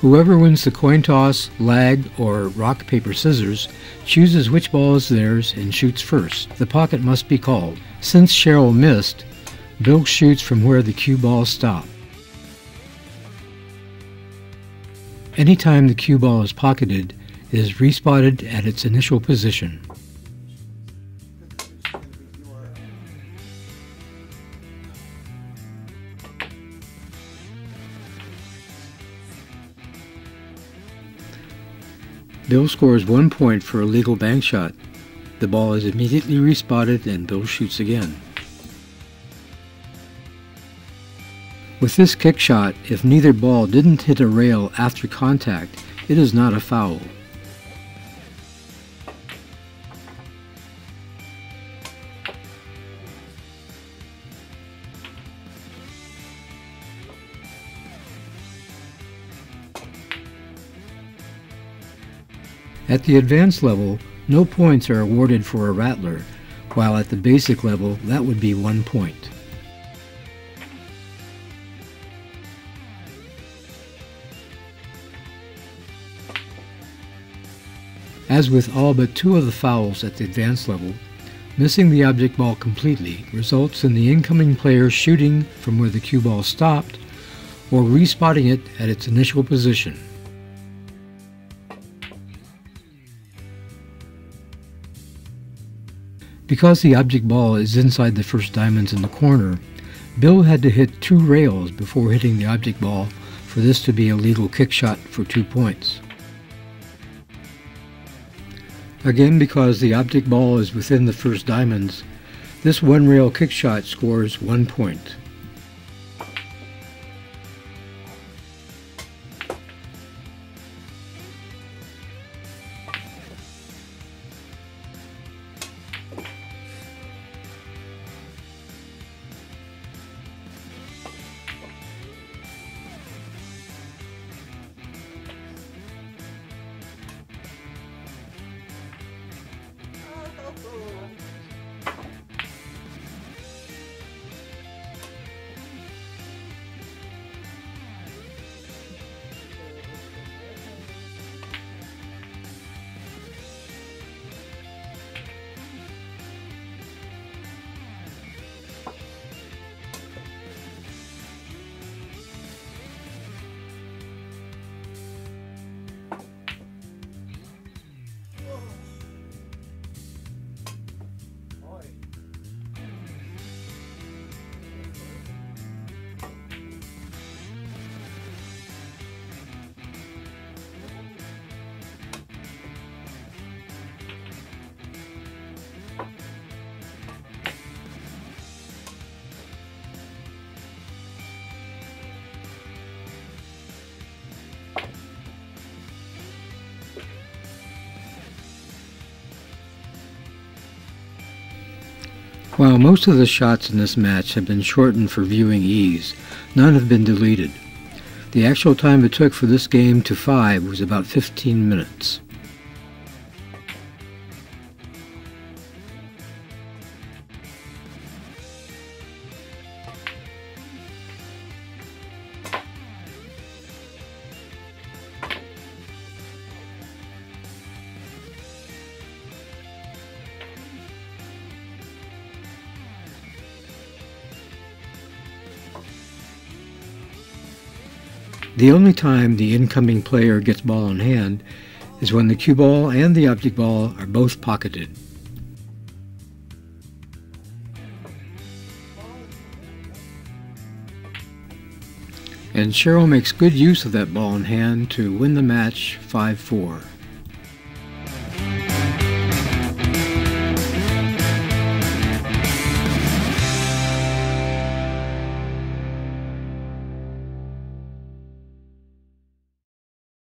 Whoever wins the coin toss, lag, or rock, paper, scissors chooses which ball is theirs and shoots first. The pocket must be called. Since Cheryl missed, Byll shoots from where the cue balls stop. Anytime the cue ball is pocketed, it is respotted at its initial position. Byll scores one point for a legal bank shot. The ball is immediately respotted and Byll shoots again. With this kick shot, if neither ball didn't hit a rail after contact, it is not a foul. At the advanced level, no points are awarded for a rattler, while at the basic level, that would be one point. As with all but two of the fouls at the advanced level, missing the object ball completely results in the incoming player shooting from where the cue ball stopped or respotting it at its initial position. Because the object ball is inside the first diamonds in the corner, Byll had to hit two rails before hitting the object ball for this to be a legal kick shot for two points. Again, because the object ball is within the first diamonds, this one rail kick shot scores one point. While most of the shots in this match have been shortened for viewing ease, none have been deleted. The actual time it took for this game to 5 was about 15 minutes. The only time the incoming player gets ball in hand is when the cue ball and the object ball are both pocketed. And Cheryl makes good use of that ball in hand to win the match 5-4.